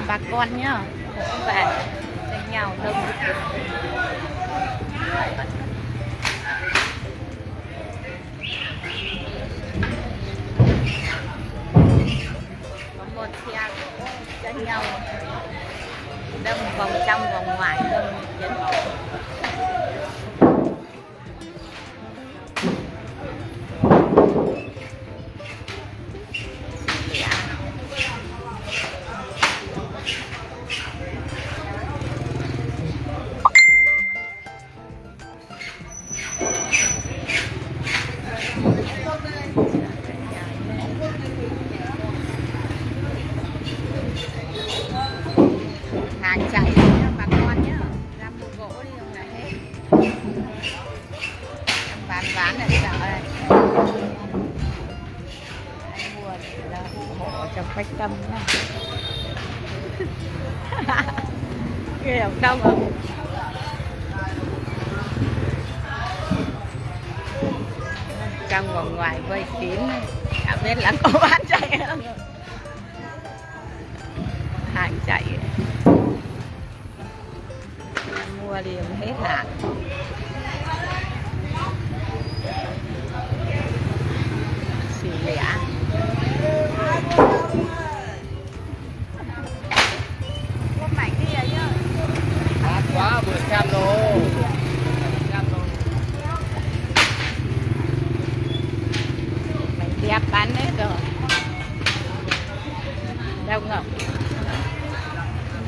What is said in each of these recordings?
nhá bà con nhá. Cũng về đánh nhau đông. Có một xe đánh nhau. Đâm vòng trong vòng ngoài đâm dẫn ghê không? Đông không? Trong và ngoài vây kín cảm biết là có bán chạy không? Hàng chạy. Mua liền hết hàng.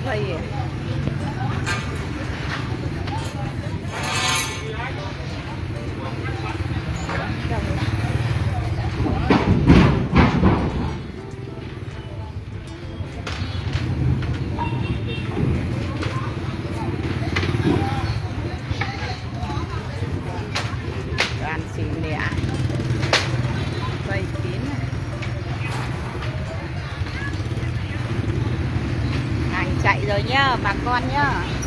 Vậy đoàn rồi nhá bà con nhá.